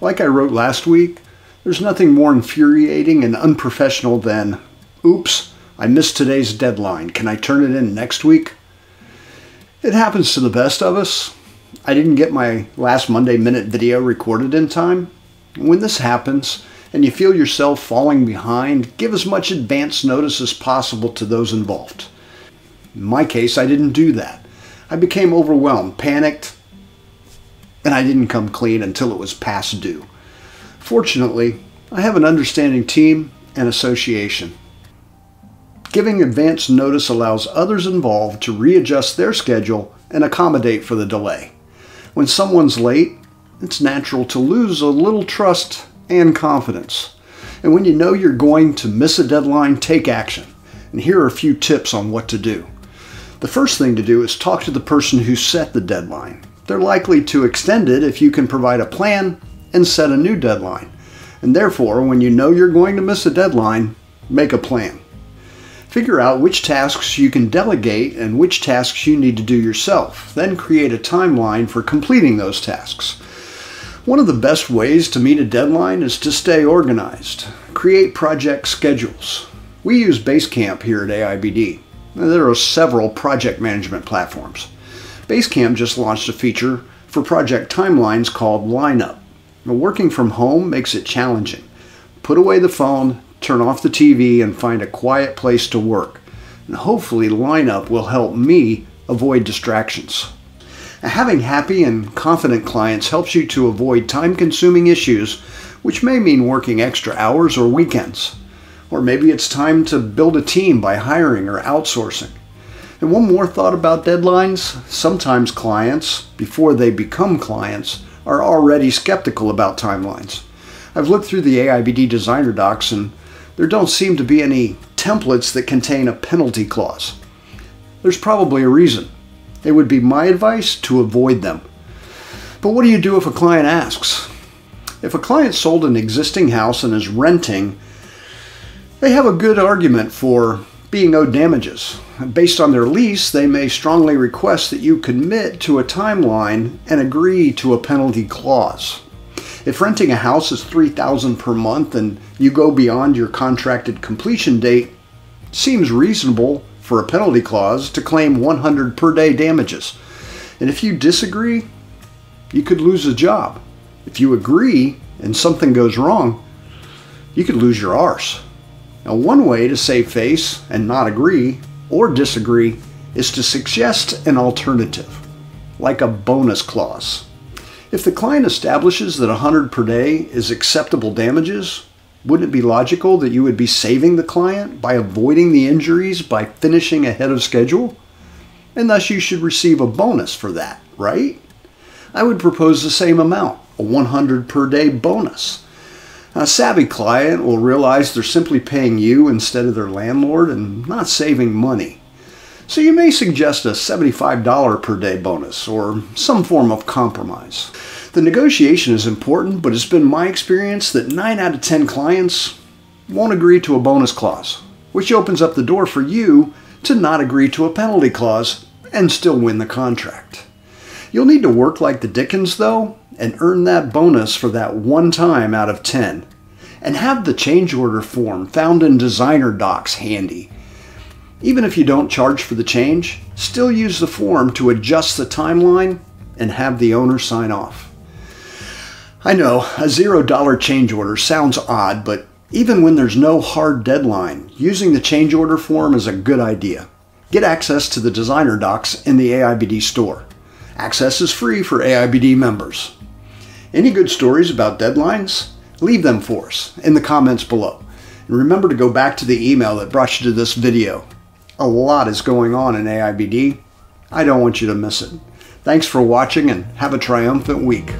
Like I wrote last week, there's nothing more infuriating and unprofessional than, oops, I missed today's deadline. Can I turn it in next week? It happens to the best of us. I didn't get my last Monday Minute video recorded in time. When this happens and you feel yourself falling behind, give as much advance notice as possible to those involved. In my case, I didn't do that. I became overwhelmed, panicked, and I didn't come clean until it was past due. Fortunately, I have an understanding team and association. Giving advance notice allows others involved to readjust their schedule and accommodate for the delay. When someone's late, it's natural to lose a little trust and confidence. And when you know you're going to miss a deadline, take action. And here are a few tips on what to do. The first thing to do is talk to the person who set the deadline. They're likely to extend it if you can provide a plan and set a new deadline. And therefore, when you know you're going to miss a deadline, make a plan. Figure out which tasks you can delegate and which tasks you need to do yourself. Then create a timeline for completing those tasks. One of the best ways to meet a deadline is to stay organized. Create project schedules. We use Basecamp here at AIBD. There are several project management platforms. Basecamp just launched a feature for project timelines called Lineup. Now, working from home makes it challenging. Put away the phone, turn off the TV, and find a quiet place to work. And hopefully, Lineup will help me avoid distractions. Having happy and confident clients helps you to avoid time consuming issues, which may mean working extra hours or weekends. Or maybe it's time to build a team by hiring or outsourcing. And one more thought about deadlines sometimes clients, before they become clients, are already skeptical about timelines. I've looked through the AIBD designer docs and there don't seem to be any templates that contain a penalty clause. There's probably a reason. It would be my advice to avoid them. But what do you do if a client asks? If a client sold an existing house and is renting, they have a good argument for being owed damages. Based on their lease, they may strongly request that you commit to a timeline and agree to a penalty clause. If renting a house is 3,000 per month and you go beyond your contracted completion date, seems reasonable for a penalty clause to claim 100 per day damages. And if you disagree, you could lose a job. If you agree and something goes wrong, you could lose your arse. Now, one way to save face and not agree or disagree is to suggest an alternative, like a bonus clause. If the client establishes that 100 per day is acceptable damages, wouldn't it be logical that you would be saving the client by avoiding the injuries by finishing ahead of schedule? And thus you should receive a bonus for that, right? I would propose the same amount, a 100 per day bonus. A savvy client will realize they're simply paying you instead of their landlord and not saving money. So you may suggest a $75 per day bonus or some form of compromise. The negotiation is important, but it's been my experience that 9 out of 10 clients won't agree to a bonus clause, which opens up the door for you to not agree to a penalty clause and still win the contract. You'll need to work like the Dickens, though, and earn that bonus for that one time out of 10. And have the change order form found in designer docs handy even if you don't charge for the change, still use the form to adjust the timeline and have the owner sign off. I know a zero dollar change order sounds odd, but even when there's no hard deadline, using the change order form is a good idea. Get access to the designer docs in the AIBD store. Access is free for AIBD members. Any good stories about deadlines? Leave them for us in the comments below. And remember to go back to the email that brought you to this video a lot is going on in AIBD. I don't want you to miss it. Thanks for watching and have a triumphant week.